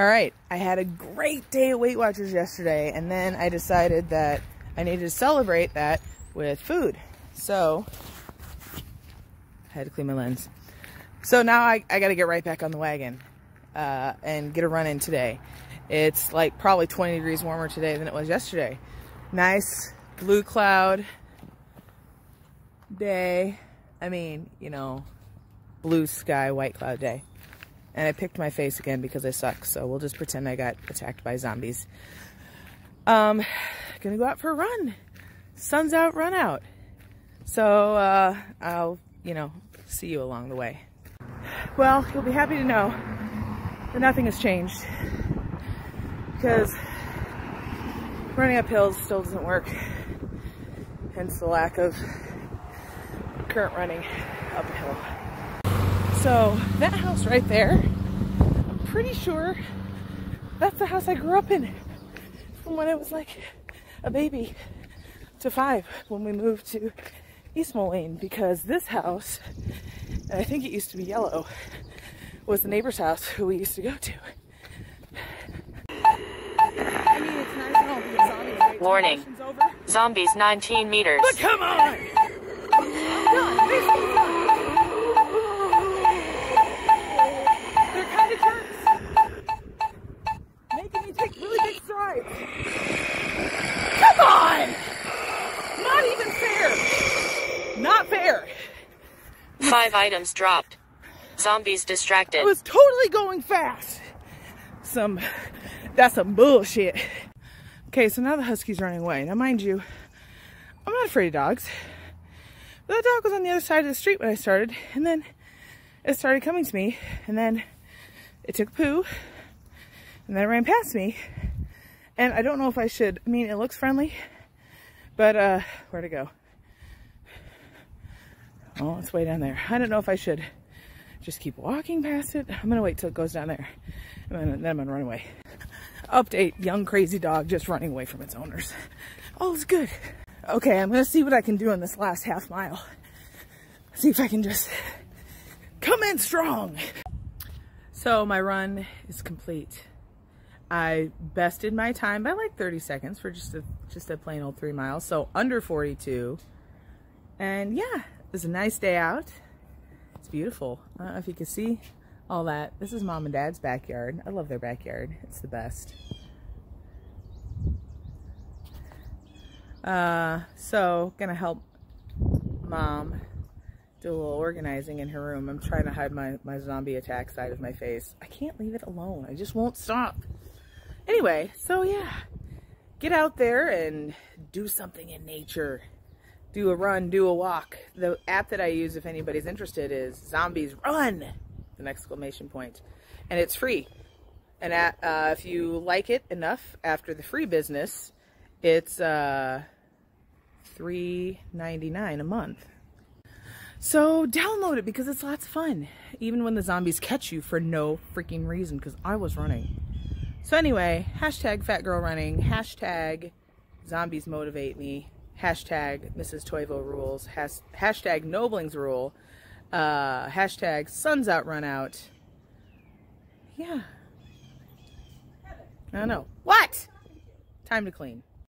All right, I had a great day at Weight Watchers yesterday, and then I decided that I needed to celebrate that with food. So, I had to clean my lens. So now I, I got to get right back on the wagon uh, and get a run in today. It's like probably 20 degrees warmer today than it was yesterday. Nice blue cloud day. I mean, you know, blue sky, white cloud day. And I picked my face again because I suck, so we'll just pretend I got attacked by zombies. Um, gonna go out for a run. Sun's out, run out. So, uh, I'll, you know, see you along the way. Well, you'll be happy to know that nothing has changed. Because running up hills still doesn't work. Hence the lack of current running up a hill. So that house right there, I'm pretty sure that's the house I grew up in from when I was like a baby to five when we moved to East Moline because this house, and I think it used to be yellow, was the neighbor's house who we used to go to. Warning. Zombies 19 meters. But come on! Five items dropped. Zombies distracted. I was totally going fast. Some, that's some bullshit. Okay, so now the husky's running away. Now, mind you, I'm not afraid of dogs. But that dog was on the other side of the street when I started, and then it started coming to me, and then it took poo, and then it ran past me. And I don't know if I should, I mean, it looks friendly, but uh, where'd it go? Oh, it's way down there. I don't know if I should just keep walking past it. I'm gonna wait till it goes down there, and then, I'm gonna run away. Update, young crazy dog just running away from its owners. All's good. Okay, I'm gonna see what I can do in this last half mile. See if I can just come in strong. So my run is complete. I bested my time by like 30 seconds for just a just a plain old three miles. So under 42. And yeah, it was a nice day out. It's beautiful. I don't know if you can see all that. This is mom and dad's backyard. I love their backyard. It's the best. Uh, so gonna help mom do a little organizing in her room. I'm trying to hide my, my zombie attack side of my face. I can't leave it alone. I just won't stop. Anyway, so yeah, get out there and do something in nature. Do a run, do a walk. The app that I use, if anybody's interested, is Zombies Run! An exclamation point. And it's free. And at, uh, if you like it enough after the free business, it's uh, $3.99 a month. So download it because it's lots of fun. Even when the zombies catch you for no freaking reason because I was running. So anyway, hashtag fat girl running, hashtag zombies motivate me, hashtag Mrs. Toivo rules, has, hashtag Nobilings rule, uh, hashtag suns out run out. Yeah. I don't know. What? Time to clean.